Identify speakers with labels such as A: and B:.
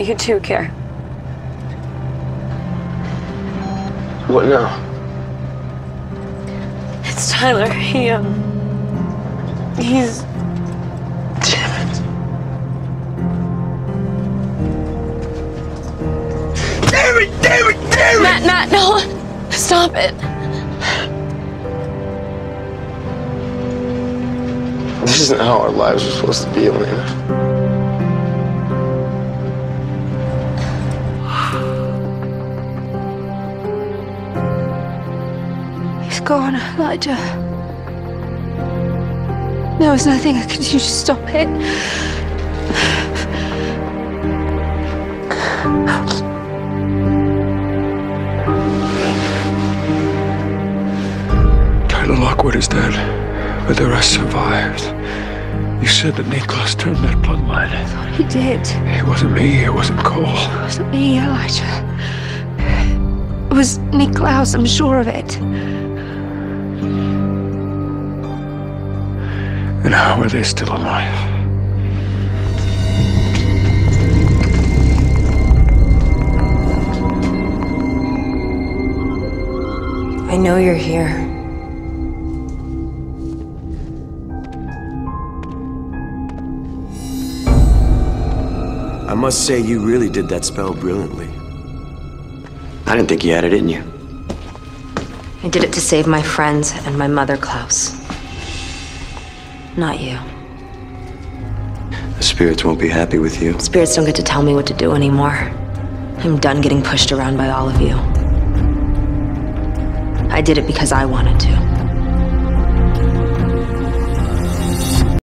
A: You too care.
B: What now?
A: It's Tyler. He, um. He's.
B: Damn it. Damn it, damn it, damn it!
A: Matt, Matt, no! Stop it.
B: This isn't how our lives are supposed to be, Elena.
C: Gone, Elijah. There was nothing I could do to stop it.
D: Tyler Lockwood is dead, but the rest survived. You said that Niklaus turned that bloodline.
C: I thought he did.
D: It wasn't me, it wasn't Kol.
C: It wasn't me, Elijah. It was Niklaus, I'm sure of it.
D: And how are they still alive?
E: I know you're here.
F: I must say, you really did that spell brilliantly.
G: I didn't think you had it in you.
E: I did it to save my friends and my mother, Klaus. Not you.
G: The spirits won't be happy with you.
E: Spirits don't get to tell me what to do anymore. I'm done getting pushed around by all of you. I did it because I wanted to.